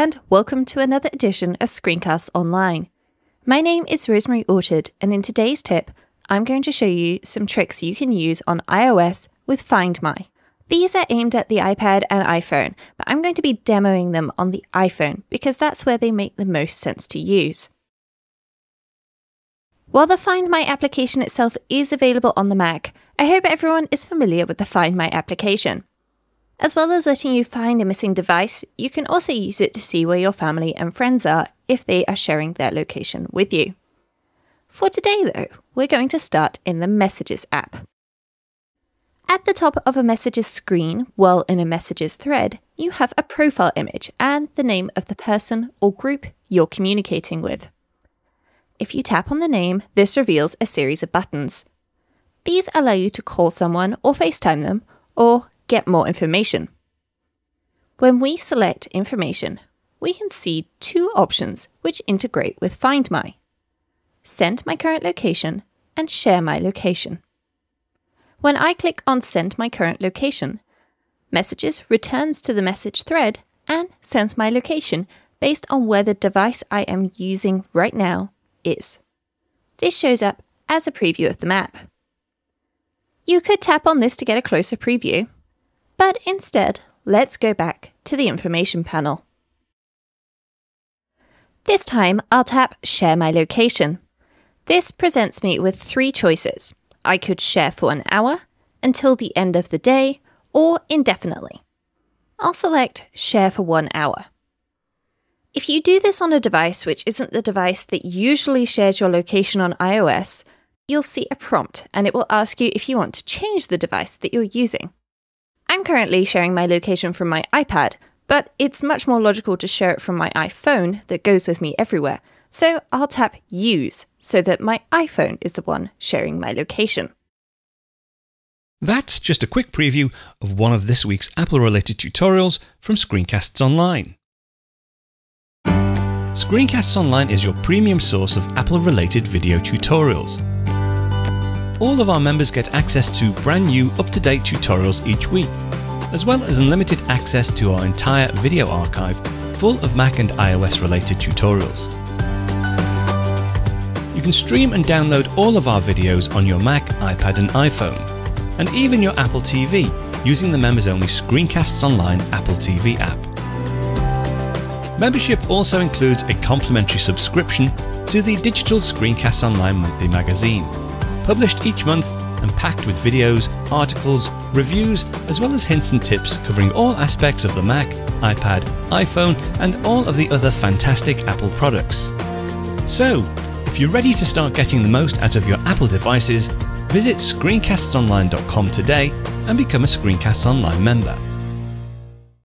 and welcome to another edition of Screencasts Online. My name is Rosemary Orchard, and in today's tip, I'm going to show you some tricks you can use on iOS with Find My. These are aimed at the iPad and iPhone, but I'm going to be demoing them on the iPhone because that's where they make the most sense to use. While the Find My application itself is available on the Mac, I hope everyone is familiar with the Find My application. As well as letting you find a missing device, you can also use it to see where your family and friends are if they are sharing their location with you. For today, though, we're going to start in the Messages app. At the top of a Messages screen, well in a Messages thread, you have a profile image and the name of the person or group you're communicating with. If you tap on the name, this reveals a series of buttons. These allow you to call someone or FaceTime them, or get more information. When we select information, we can see two options which integrate with Find My Send my current location and Share my location. When I click on Send my current location, Messages returns to the message thread and sends my location based on where the device I am using right now is. This shows up as a preview of the map. You could tap on this to get a closer preview, but instead, let's go back to the information panel. This time, I'll tap Share My Location. This presents me with three choices. I could share for an hour, until the end of the day, or indefinitely. I'll select Share for one hour. If you do this on a device which isn't the device that usually shares your location on iOS, you'll see a prompt and it will ask you if you want to change the device that you're using. I'm currently sharing my location from my iPad, but it's much more logical to share it from my iPhone that goes with me everywhere. So I'll tap Use so that my iPhone is the one sharing my location. That's just a quick preview of one of this week's Apple related tutorials from Screencasts Online. Screencasts Online is your premium source of Apple related video tutorials all of our members get access to brand new up to date tutorials each week, as well as unlimited access to our entire video archive full of Mac and iOS related tutorials. You can stream and download all of our videos on your Mac, iPad, and iPhone, and even your Apple TV using the members only Screencasts Online Apple TV app. Membership also includes a complimentary subscription to the digital Screencasts Online monthly magazine published each month and packed with videos, articles, reviews, as well as hints and tips covering all aspects of the Mac, iPad, iPhone, and all of the other fantastic Apple products. So, if you're ready to start getting the most out of your Apple devices, visit screencastsonline.com today and become a Screencasts Online member.